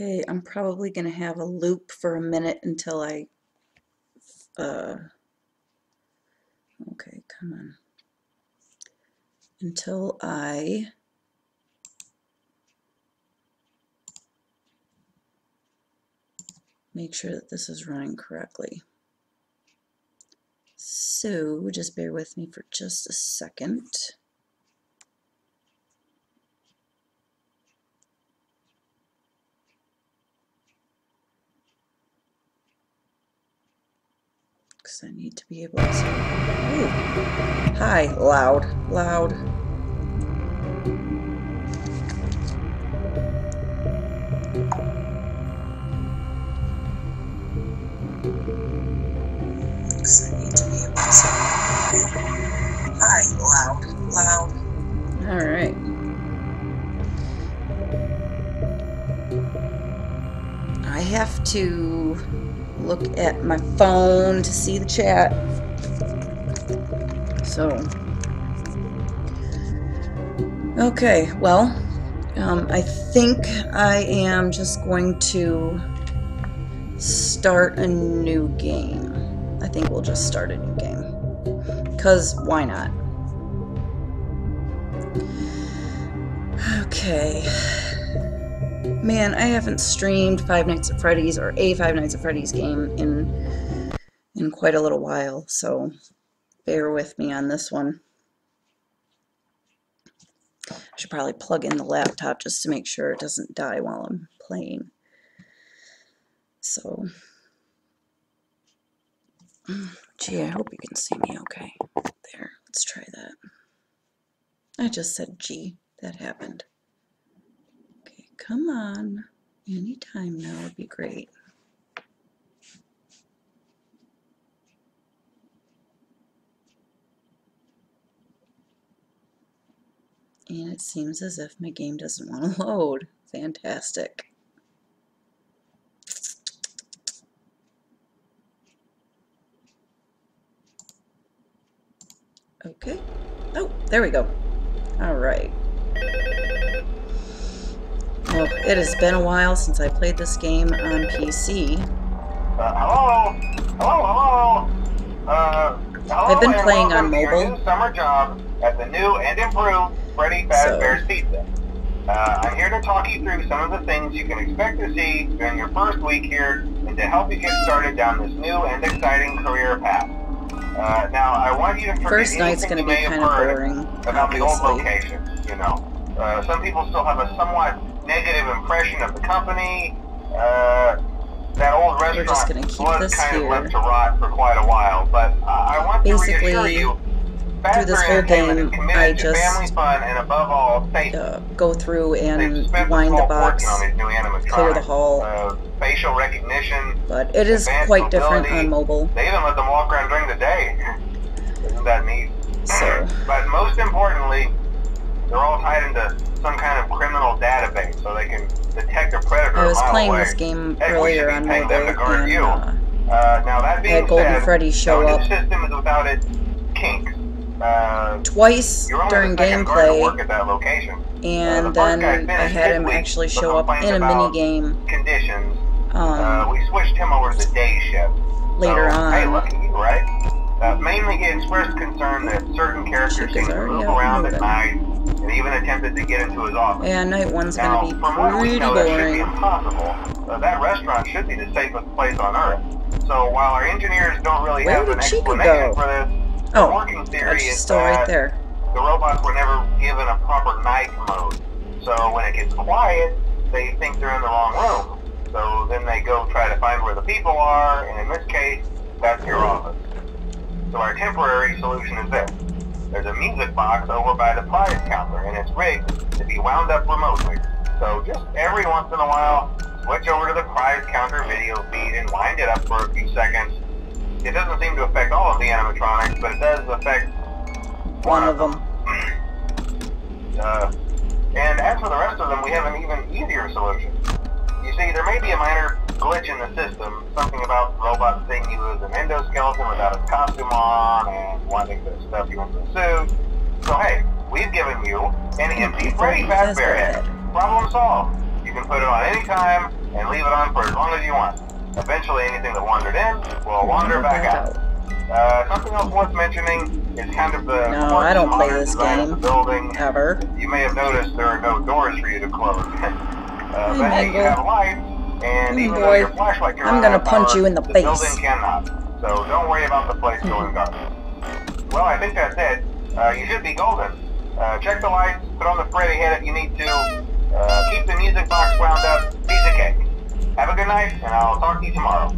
Okay, I'm probably going to have a loop for a minute until I, uh, okay, come on. Until I make sure that this is running correctly. So just bear with me for just a second. Because I need to be able to... Ooh. Hi, loud, loud. Because I need to be able to... Hi, loud, loud. All right. I have to look at my phone to see the chat. So, okay, well, um, I think I am just going to start a new game. I think we'll just start a new game. Because why not? Okay. Man, I haven't streamed Five Nights at Freddy's or a Five Nights at Freddy's game in in quite a little while, so bear with me on this one. I should probably plug in the laptop just to make sure it doesn't die while I'm playing. So, gee, I hope you can see me okay. There, let's try that. I just said gee, that happened. Come on. Anytime now would be great. And it seems as if my game doesn't want to load. Fantastic. Okay. Oh, there we go. All right. Well, it has been a while since I played this game on PC. Uh, hello? Hello, hello? Uh, hello I've been playing on welcome to your mobile. new summer job at the new and improved Freddy Fazbear's So- Pizza. Uh, I'm here to talk you through some of the things you can expect to see during your first week here and to help you get started down this new and exciting career path. Uh, now, I want you to forget First night's going to be kind of boring, about the old obviously. locations, you know. Uh, some people still have a somewhat negative impression of the company. Uh, that old We're just gonna keep was this kind here. of left to rot for quite a while, but I I want to Basically, reassure you, through this whole game, I just, fun and above all. Uh, go through and wind the box, fortune on these new animatronics. clear the hall, Uh, facial recognition. but it is quite different mobility. on mobile. They even let them walk around during the day. Isn't that neat? So, But most importantly, they're all tied into some kind of criminal database, so they can detect a predator. I was playing away. this game we earlier on my paying them to mobile, guard and you. uh, Uh, now that being had Golden said, Freddy show up system is without its kinks. Uh, twice during the second guard to gameplay, work at that location. Uh, the and then I had him actually show up in a mini game Conditions. Uh, um, we switched him over to day shift. later so, on. at you, right? Uh, mainly he expressed concern that certain characters seem to move around at night and even attempted to get into his office. Yeah, night one's now, gonna be from what we know, that should be impossible. Uh, that restaurant should be the safest place on Earth. So while our engineers don't really Where have an explanation go? for this, the Oh, working theory is still that right there. the robots were never given a proper night mode. So when it gets quiet, they think they're in the wrong room. So then they go try to find where the people are, and in this case, that's your office. So our temporary solution is this. There's a music box over by the prize counter, and it's rigged to be wound up remotely. So just every once in a while, switch over to the prize counter video feed and wind it up for a few seconds. It doesn't seem to affect all of the animatronics, but it does affect One of them. uh, and as for the rest of them, we have an even easier solution. You see, there may be a minor glitch in the system, something about the robot seeing you as an endoskeleton without his costume on and wanting to stuff you into a suit. So hey, we've given you an empty Okay, Freddy Freddy Fazbear head. Problem solved. You can put it on any time, and leave it on for as long as you want. Eventually, anything that wandered in will wander back out. Uh, something else worth mentioning is kind of the No, I don't play this game. the building. Ever. You may have noticed there are no doors for you to close. uh, but hey, you have lights, and even though boy. your flashlight can I'm gonna punch power, you in the the face. building cannot. So don't worry about the place going dark. Well, I think that's it. Uh, you should be golden. Uh, check the lights, put on the Freddy head if you need to. Uh, keep the music box wound up. Piece of cake. Have a good night, and I'll talk to you tomorrow.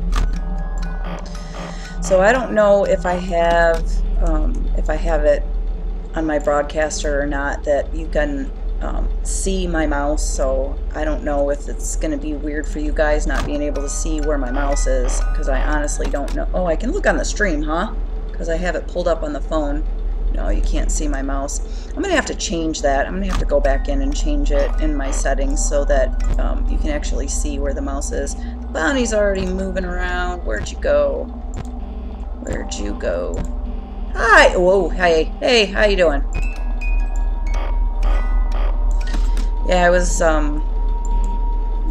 So I don't know if I have um, if I have it on my broadcaster or not that you can um, see my mouse. So I don't know if it's going to be weird for you guys not being able to see where my mouse is because I honestly don't know. Oh, I can look on the stream, huh? Because I have it pulled up on the phone. No, you can't see my mouse. I'm going to have to change that. I'm going to have to go back in and change it in my settings so that um, you can actually see where the mouse is. Bonnie's already moving around. Where'd you go? Where'd you go? Hi! Whoa, hey, hey, how you doing? Yeah, I was, um,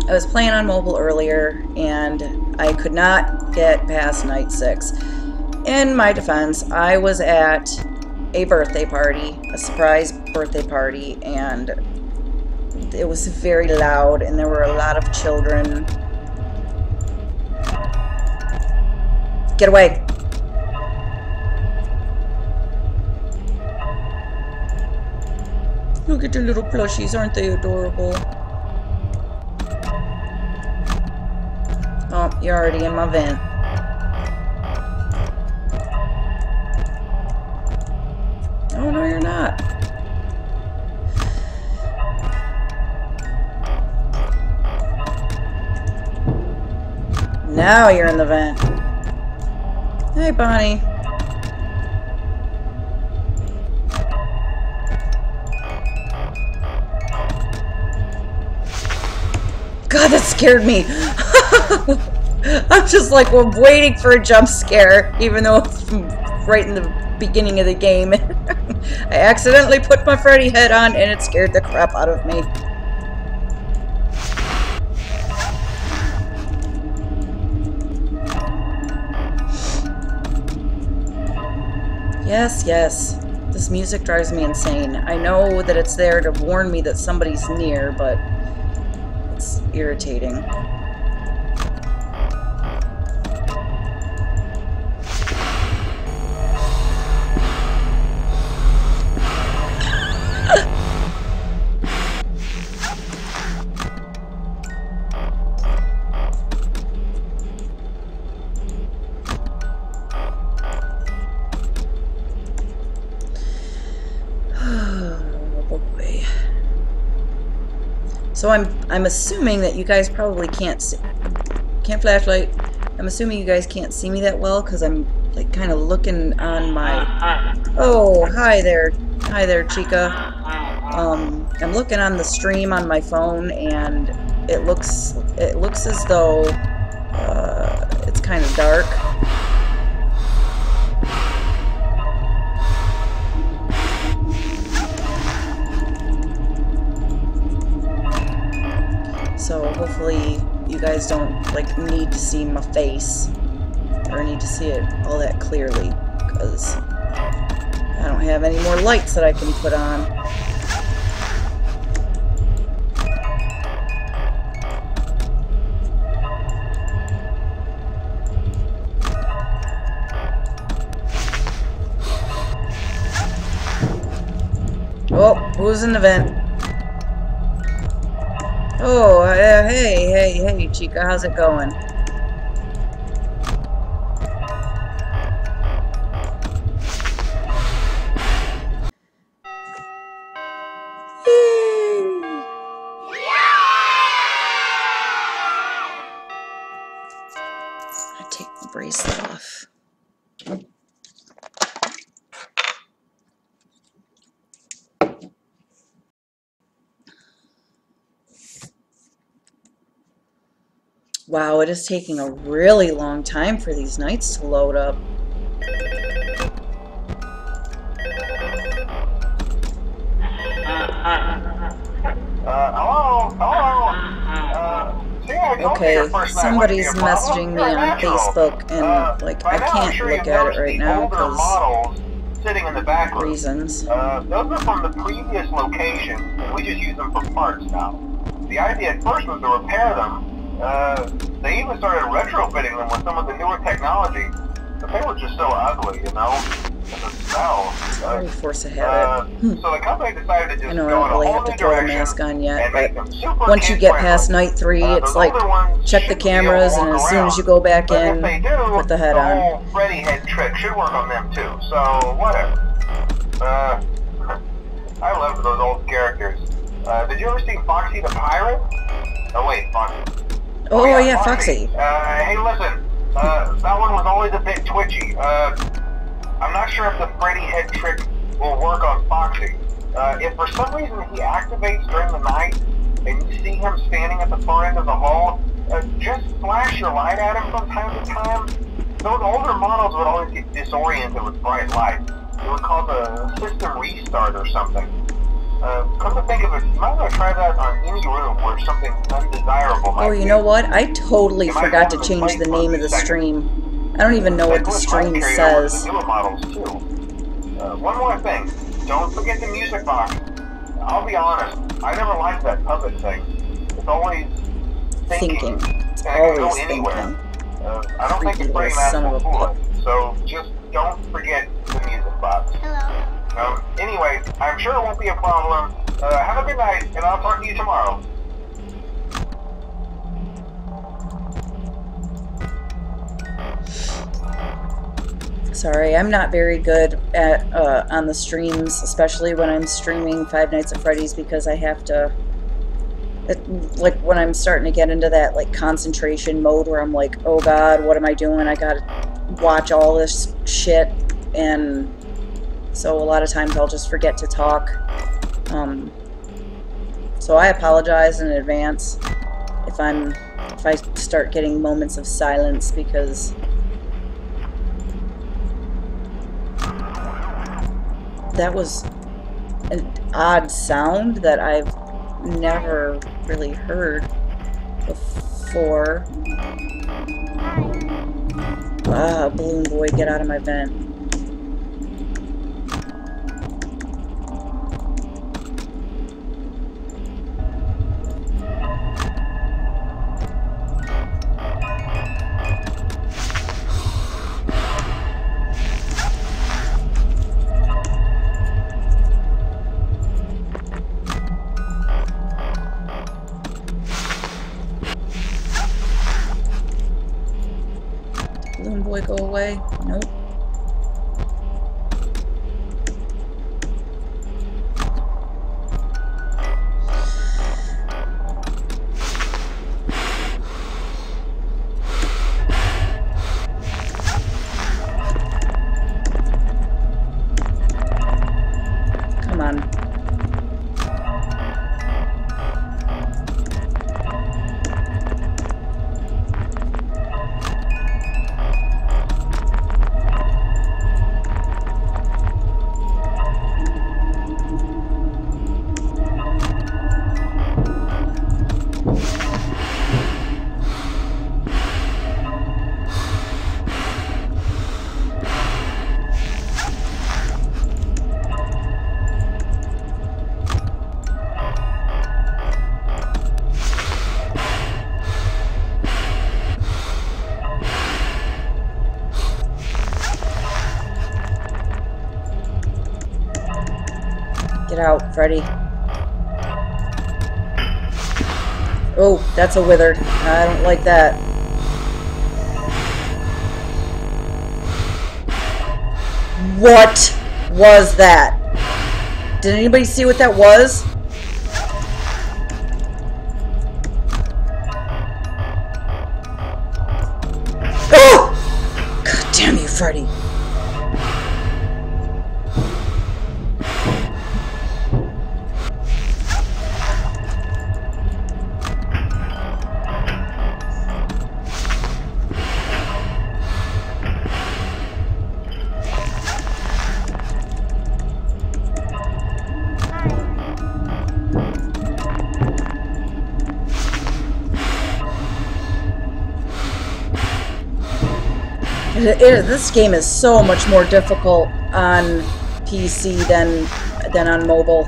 I was playing on mobile earlier, and I could not get past night six. In my defense, I was at a birthday party, a surprise birthday party, and it was very loud, and there were a lot of children. Get away! Look at the little plushies, aren't they adorable? Oh, you're already in my vent. Oh, no, you're not. Now you're in the vent. Hey, Bonnie. God, that scared me. I'm just like, we're waiting for a jump scare, even though it's right in the beginning of the game. I accidentally put my Freddy head on and it scared the crap out of me. Yes, yes. This music drives me insane. I know that it's there to warn me that somebody's near, but irritating. Oh. So I'm I'm assuming that you guys probably can't see can't flashlight. I'm assuming you guys can't see me that well because I'm like kind of looking on my Oh, hi there. Hi there, Chica. Um I'm looking on the stream on my phone and it looks it looks as though uh, it's kind of dark. Guys don't like need to see my face or need to see it all that clearly because I don't have any more lights that I can put on. Oh, who's in the vent? Oh, uh, hey, hey, hey, Chica, how's it going? Wow, it is taking a really long time for these nights to load up. Uh? Uh, Okay, your first night somebody's wouldn't be a problem. messaging me on. Facebook, and Uh, like I can't look at it right now because models sitting in the back room. reasons. Uh, those are from the previous location, we just use them for parts now. The idea at first was to repair them. Uh, they even started retrofitting them with some of the newer technology, but they were just so ugly, you know, and the smell. Uh, force a uh, habit. so the company decided to just I know I don't really have to throw the mask on yet, but make them super once you get past night three, Uh, it's like check the shouldn't be able to cameras, and as soon as you go back But in, do, put the head the on. Freddy head trick should work on them too. So whatever. Uh, I love those old characters. Uh, did you ever see Foxy the Pirate? Oh wait, Foxy. Oh yeah, Foxy. Uh, hey, listen. Uh, that one was always a bit twitchy. Uh, I'm not sure if the Freddy head trick will work on Foxy. Uh, if for some reason he activates during the night and you see him standing at the far end of the hall, uh, just flash your light at him from time to time. Those older models would always get disoriented with bright light. It would cause a system restart or something. Uh, come to think of it, you might want to try that on any room where something undesirable might Oh, you be. know what? I totally You forgot to change the name of the few seconds. stream. I don't even know what the stream might carry over to says. the newer models too. Uh, one more thing, don't forget the music box. I'll be honest, I never liked that puppet thing. It's always thinking. Thinking. It's and go always thinking. Uh, I don't think it's very little son of a magical so just don't forget the music box. Hello. Um, anyway, I'm sure it won't be a problem. Uh, have a good night, and I'll talk to you tomorrow. Sorry, I'm not very good at uh, on the streams, especially when I'm streaming Five Nights at Freddy's because I have to. It, like when I'm starting to get into that like concentration mode where I'm like, oh god, what am I doing? I gotta watch all this shit, and so a lot of times I'll just forget to talk. Um, so I apologize in advance if I'm if I start getting moments of silence because that was an odd sound that I've never really heard before. Ah, balloon boy, get out of my vent. Freddy. Oh, that's a wither. I don't like that. What was that? Did anybody see what that was? It is, this game is so much more difficult on PC than than on mobile.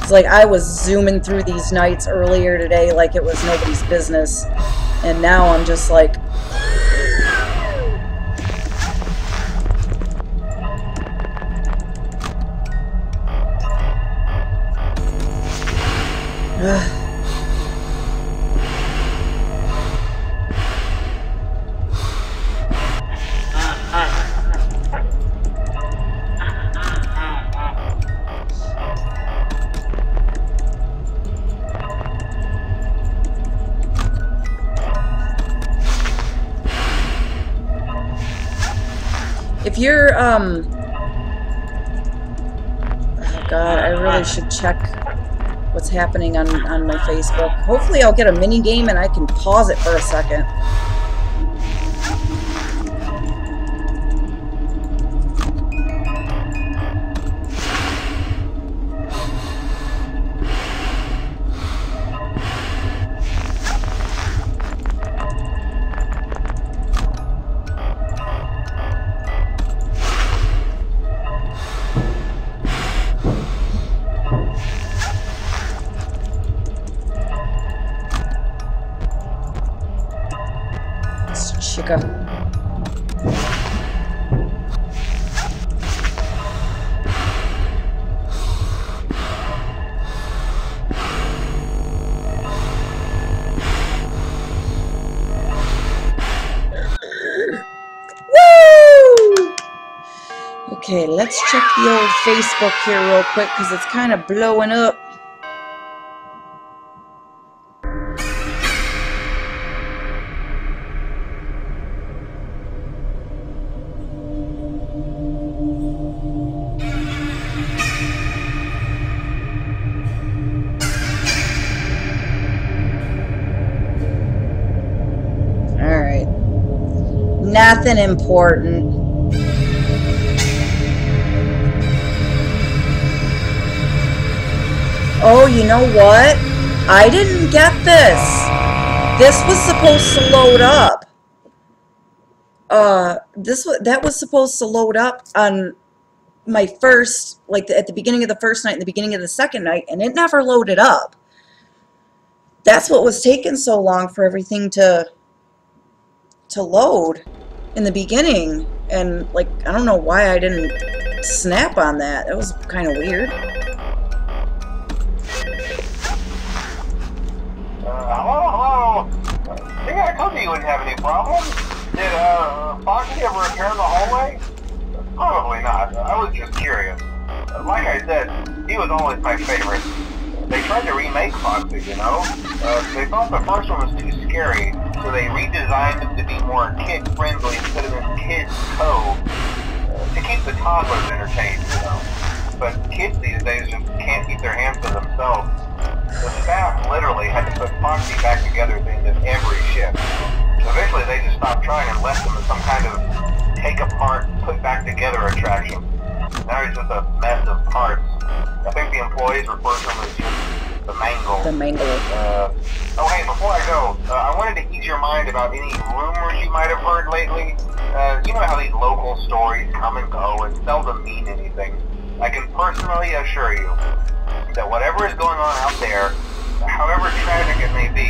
It's like I was zooming through these nights earlier today like it was nobody's business. And now I'm just like Ugh. check what's happening on, on my Facebook. Hopefully I'll get a mini game and I can pause it for a second. Woo! Okay, let's check the old Facebook here real quick because it's kind of blowing up. Nothing important. Oh, you know what? I didn't get this. This was supposed to load up. Uh, this that was supposed to load up on my first, like the, at the beginning of the first night and the beginning of the second night, and it never loaded up. That's what was taking so long for everything to to load in the beginning, and like I don't know why I didn't snap on that. That was kind of weird. Uh, hello. I told you you wouldn't have any problems. Did uh, Foxy ever repair the hallway? Probably not. I was just curious. Like I said, he was always my favorite. They tried to remake Foxy, you know? Uh, they thought the first one was too scary, so they redesigned it to be more kid-friendly instead of this kid's cove. Uh, to keep the toddlers entertained, you know? But kids these days just can't keep their hands to themselves. The staff literally had to put Foxy back together at the every shift. Eventually they just stopped trying and left him as some kind of take apart, put back together attraction. Now he's just a mess of parts. I think the employees refer to him as just the mangle. The mangle. Uh, oh hey, before I go, uh, I wanted to ease your mind about any rumors you might have heard lately. Uh, you know how these local stories come and go and seldom mean anything. I can personally assure you that whatever is going on out there, however tragic it may be,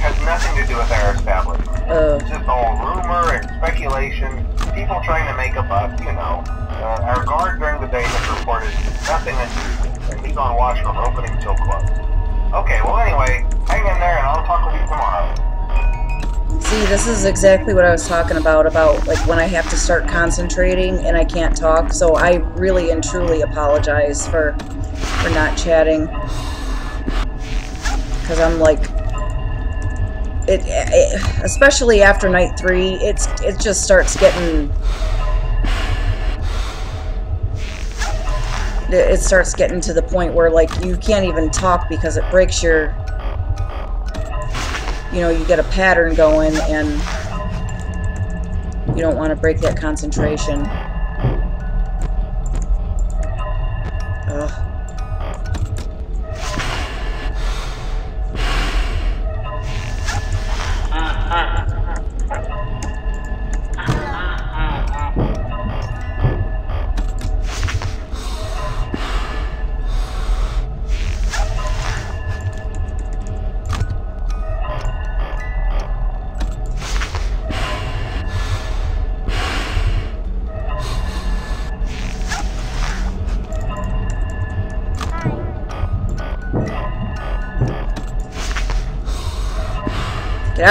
has nothing to do with our establishment. Uh, It's just all rumor and speculation, people trying to make a buck, you know. Uh, our guard during the day has reported nothing unusual, and he's on watch from opening till close. Okay, well anyway, hang in there and I'll talk with you tomorrow. see, this is exactly what I was talking about, about like when I have to start concentrating and I can't talk. So I really and truly apologize for for not chatting. Because I'm like, it, it, especially after night three, it's it just starts getting. It starts getting to the point where like you can't even talk because it breaks your you know, you get a pattern going and you don't want to break that concentration.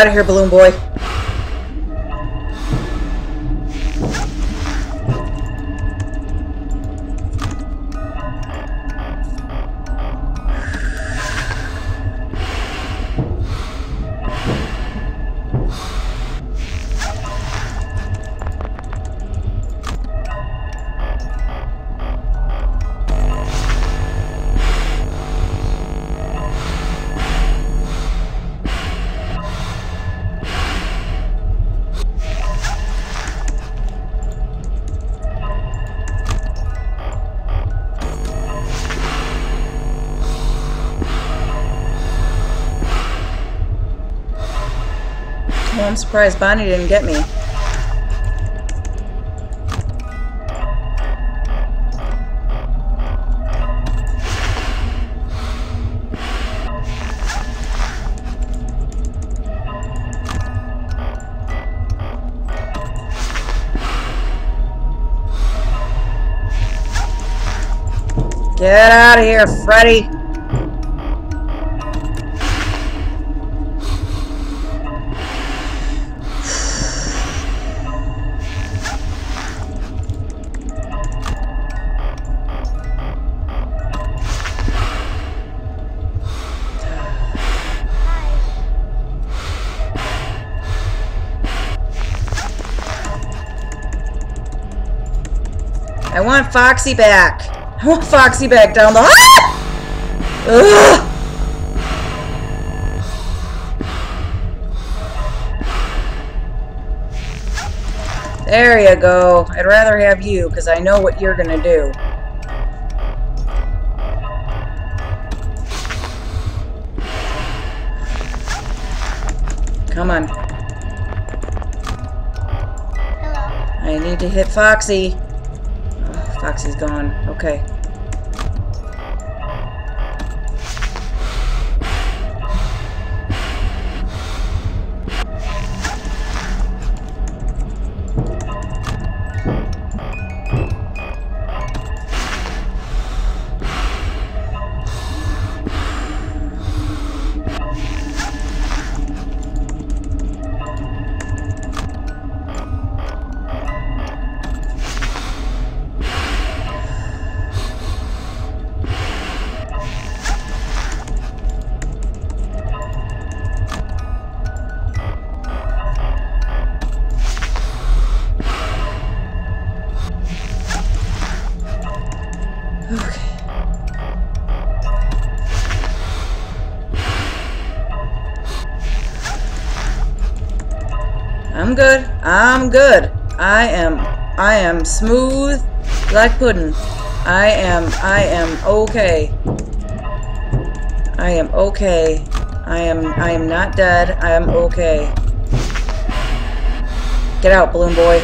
Out of here, balloon boy. I'm surprised Bonnie didn't get me. Get out of here, Freddy! Want Foxy back. I want Foxy back down the. Ah! Ugh! There you go. I'd rather have you because I know what you're gonna do. Come on. Hello. I need to hit Foxy. Foxy's gone. Okay. I am I am okay. I am okay. I am I am not dead. I am okay. Get out, balloon boy.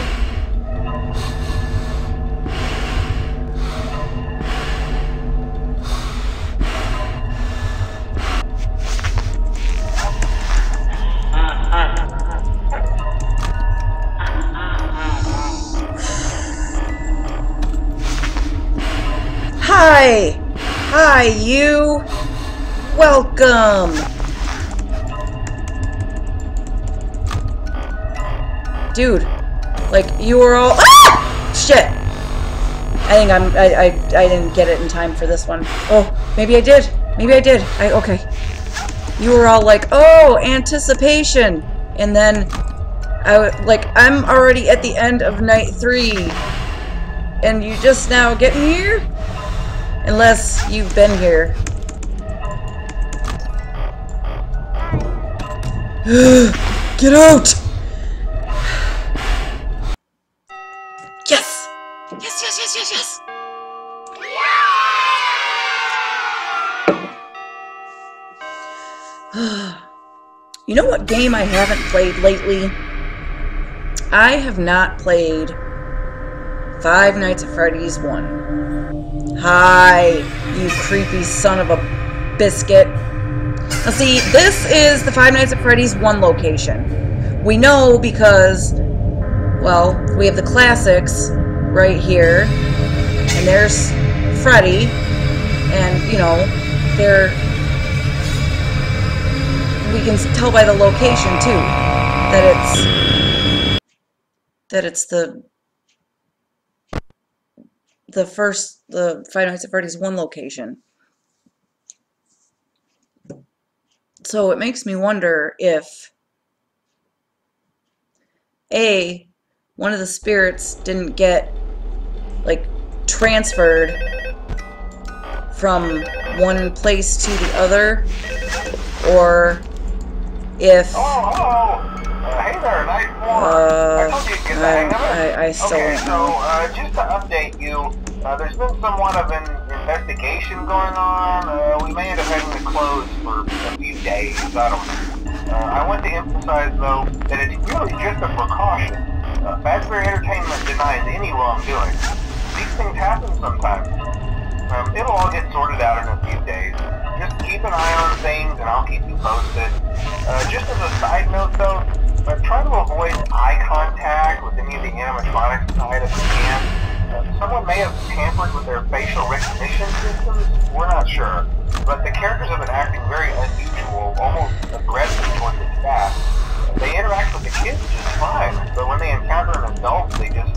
Hi! Hi, you! Welcome! Dude, like, you were all- Ah! Shit! I think I'm- I, I, I didn't get it in time for this one. Oh, maybe I did. Maybe I did. I- okay. You were all like, oh, anticipation! And then, I, like, I'm already at the end of night three. And you just now getting here? Unless you've been here. Get out! Yes! Yes, yes, yes, yes, yes! you know what game I haven't played lately? I have not played Five Nights at Freddy's 1. Hi, you creepy son of a biscuit. Now see, this is the Five Nights at Freddy's 1 location. We know because, well, we have the classics right here, and there's Freddy, and, you know, they're... we can tell by the location too that it's that it's the the first the Five Nights at Freddy's one location. So it makes me wonder if a one of the spirits didn't get like transferred from one place to the other or if Oh, hello. Uh, hey there, night four. I told you to get the hang of it. I- still okay, don't so uh, just to update you, uh, there's been somewhat of an investigation going on. Uh, we may end up having to close for a few days. I don't know. Uh, I want to emphasize though that it's really just a precaution. Uh, Fazbear Entertainment denies any wrongdoing. These things happen sometimes. Um, it'll all get sorted out in a few days. Just keep an eye on things and I'll keep you posted. Uh, just as a side note though, uh, try to avoid eye contact with any of the animatronics side if you can. Uh, someone may have tampered with their facial recognition systems. We're not sure. But the characters have been acting very unusual, almost aggressive towards the staff. They interact with the kids just fine, but when they encounter an adult, they just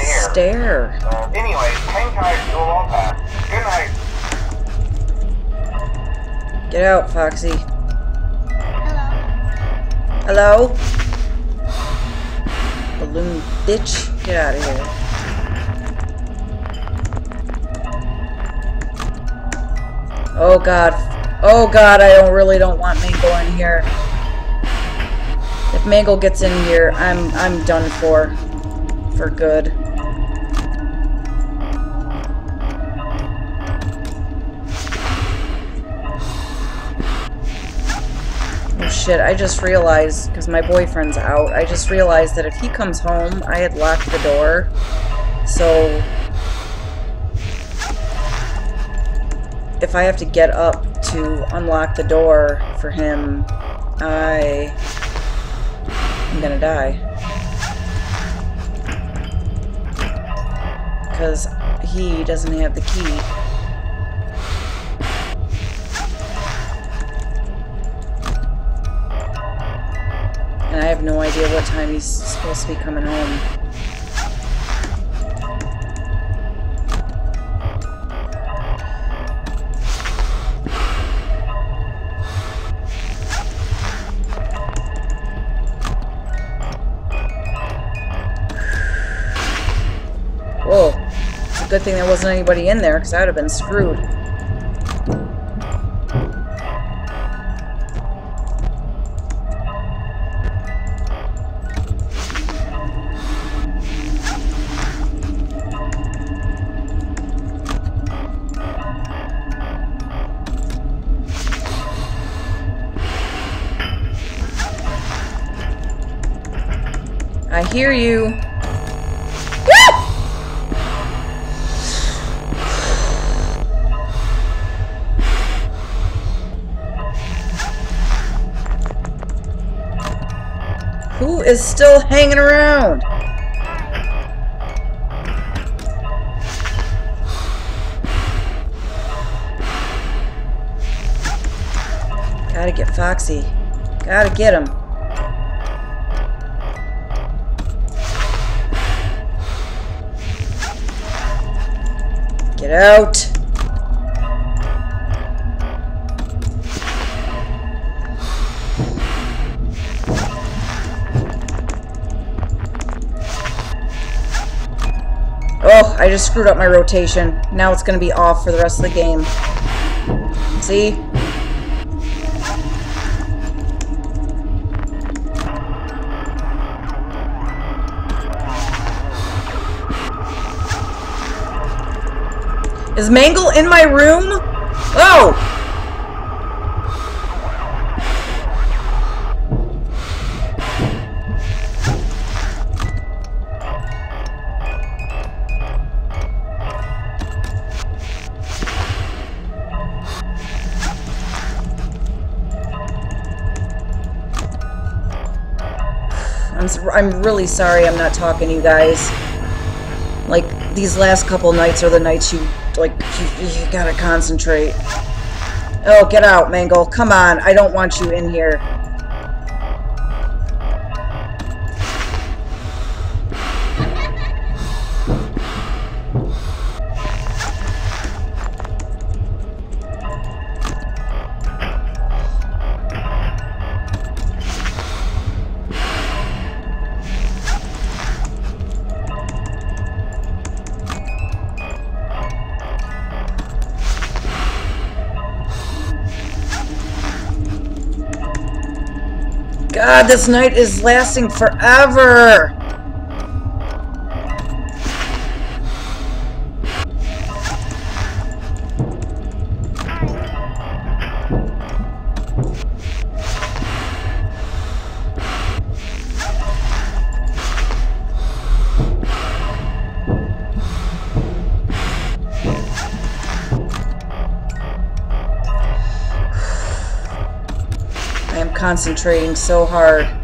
stare. stare. Uh, anyway, hang tight, it'll all pass. Good night. Get out, Foxy. Hello. Balloon bitch. Get out of here. Oh god. Oh god, I don't really don't want Mangle in here. If Mangle gets in here, I'm I'm done for. For good. Shit, I just realized, because my boyfriend's out, I just realized that if he comes home, I had locked the door. So, if I have to get up to unlock the door for him, I am gonna die. Because he doesn't have the key. Have no idea what time he's supposed to be coming home. Whoa. It's a good thing there wasn't anybody in there, because I would have been screwed. Hear you. Who is still hanging around? Gotta get Foxy. Gotta get him. Get out. Oh, I just screwed up my rotation. Now it's going to be off for the rest of the game. See? Is Mangle in my room? Oh! I'm, I'm really sorry I'm not talking to you guys. Like, these last couple nights are the nights you, you, you gotta concentrate. Oh, get out, Mangle. Come on. I don't want you in here. God, this night is lasting forever. Concentrating so hard.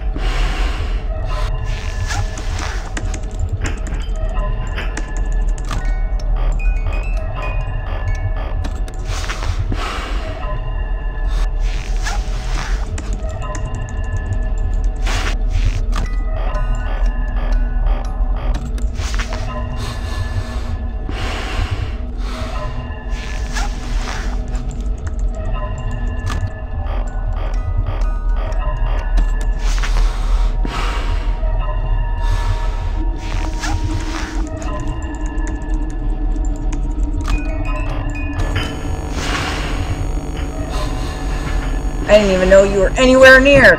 Know you were anywhere near.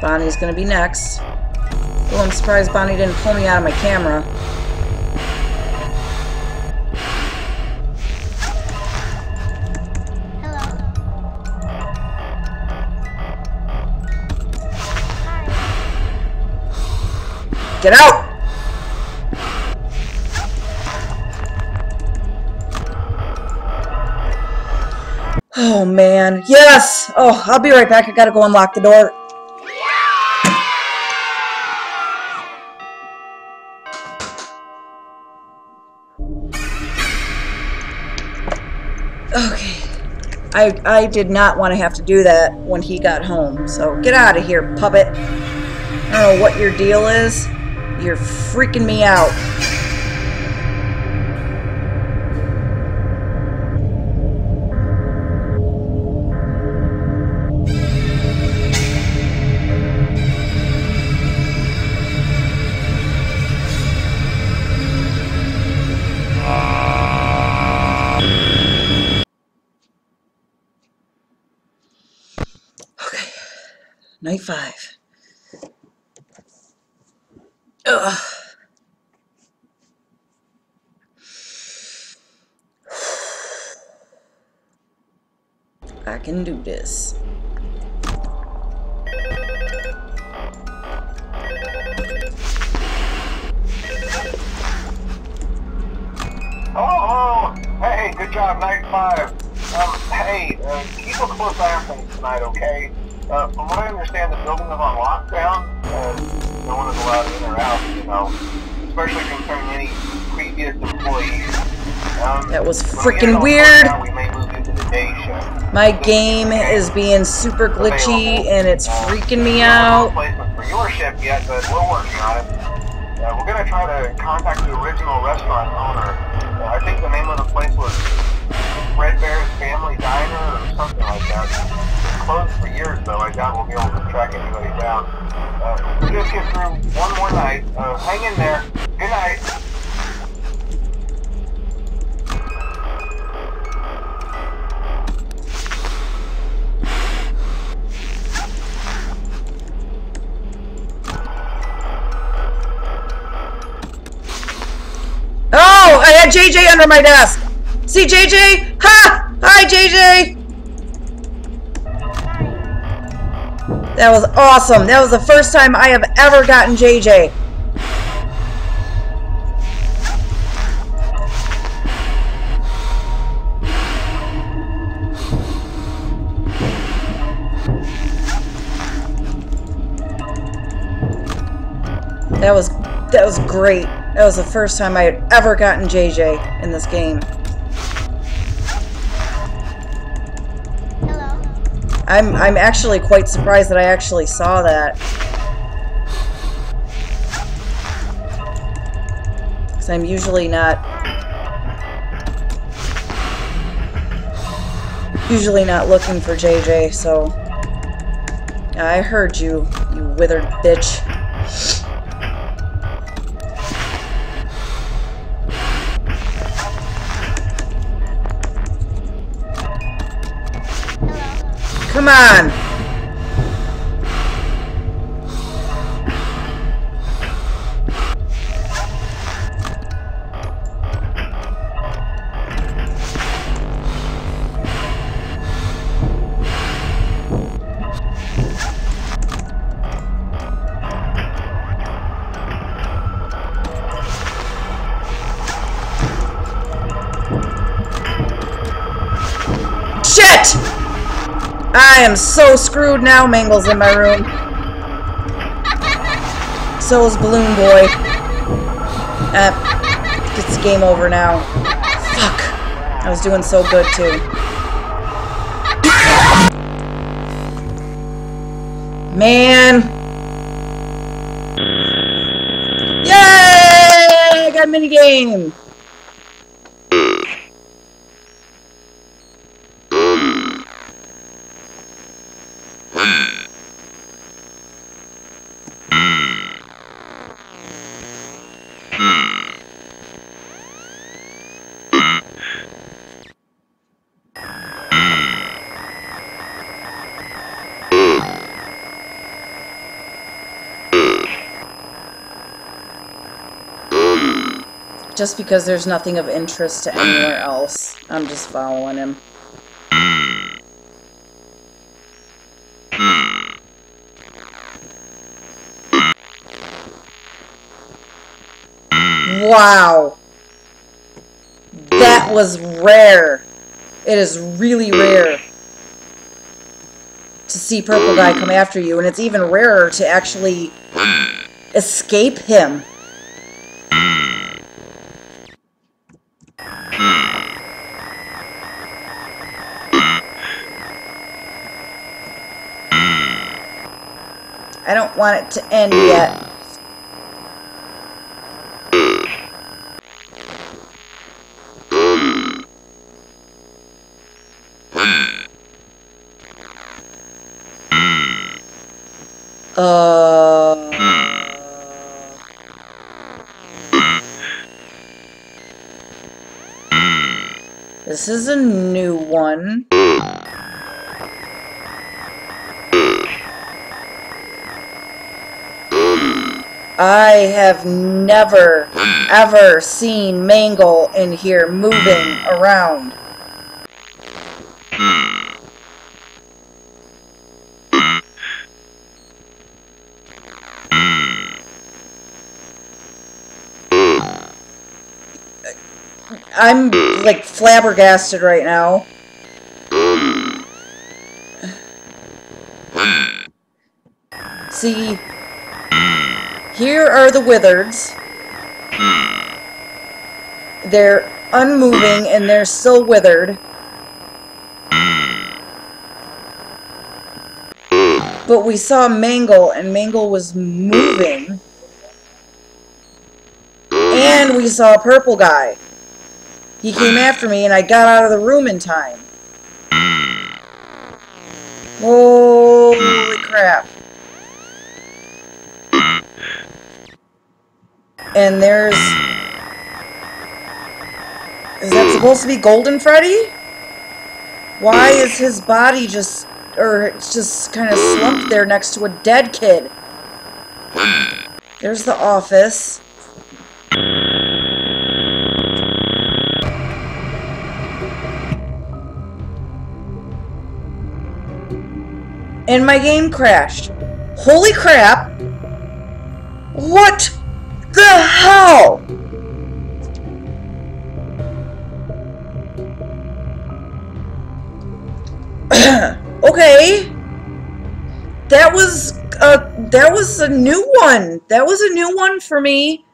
Bonnie's gonna be next. Oh, I'm surprised Bonnie didn't pull me out of my camera. Get out! Oh, I'll be right back. I gotta go unlock the door. Okay. I, I did not want to have to do that when he got home, so get out of here, puppet. I don't know what your deal is. You're freaking me out. 25. Ugh. I can do this. Hello, hello. Hey, good job, night five. Um, hey, uh, keep a close eye on things tonight, okay? Uh, from what I understand, the building is on lockdown, and no one is allowed in or out, you know, especially concerning any previous employees. Um, That was when we get freaking weird. sorted We may move into the day shift. My game is being super glitchy and it's freaking me We don't have a out. for your shift yet, but we're working on it. Uh, we're gonna try to contact the original restaurant owner. Uh, I think the name of the place was Fredbear's Family Diner or something like that. It's closed for years though. I doubt we'll be able to track anybody down. Uh, we'll just get through one more night. Uh, hang in there. Good night. Oh, I had JJ under my desk. See JJ? Ha! Hi JJ. That was awesome. That was the first time I have ever gotten JJ. That was that was great. That was the first time I had ever gotten JJ in this game. I'm I'm actually quite surprised that I actually saw that. Cuz I'm usually not usually not looking for JJ, so I heard you, you withered bitch. Hello. Am so screwed now, Mangle's in my room. So is Balloon Boy. Uh, it's game over now. Fuck. I was doing so good, too. Man. Yay! I got a minigame! Just because there's nothing of interest to anywhere mm. else. I'm just following him. Mm. Wow. That was rare. It is really rare to see Purple Guy come after you, and it's even rarer to actually mm. escape him. Want it to end yet. Uh. This is a new one. I have never, ever seen Mangle in here moving around. I'm like flabbergasted right now. See, here are the wizards. They're unmoving and they're still withered. But we saw Mangle and Mangle was moving. And we saw a purple guy. He came after me and I got out of the room in time. Holy crap. And there's... Is that supposed to be Golden Freddy? Why is his body just... Or it's just kind of slumped there next to a dead kid? There's the office. And my game crashed. Holy crap! What the hell? okay. That was uh, that was a new one. That was a new one for me.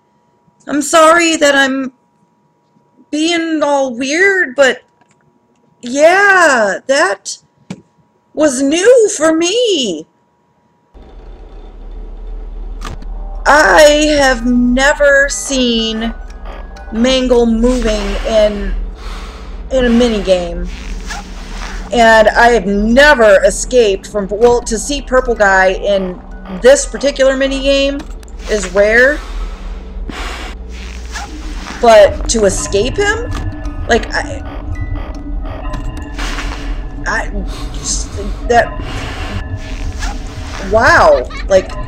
I'm sorry that I'm being all weird, but yeah, that was new for me. I have never seen Mangle moving in in a mini game. And I have never escaped from well to see Purple Guy in this particular mini game is rare. But to escape him? Like I I just that wow, like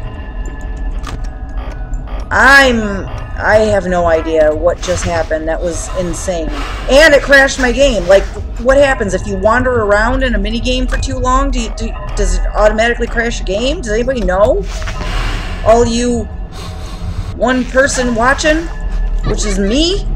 I'm I have no idea what just happened. That was insane. And it crashed my game. Like, what happens if you wander around in a mini game for too long? Do, you, do does it automatically crash a game? Does anybody know? All you one person watching, which is me?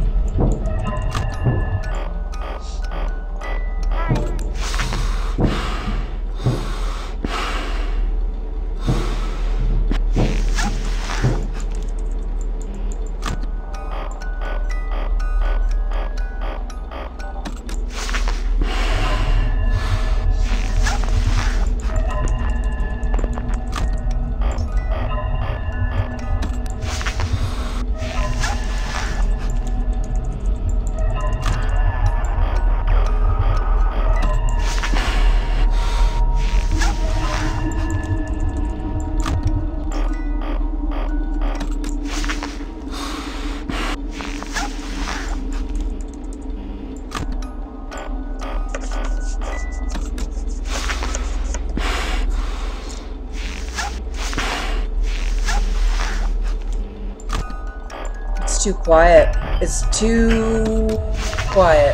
Too quiet. It's too quiet.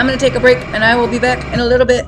I'm going to take a break and I will be back in a little bit.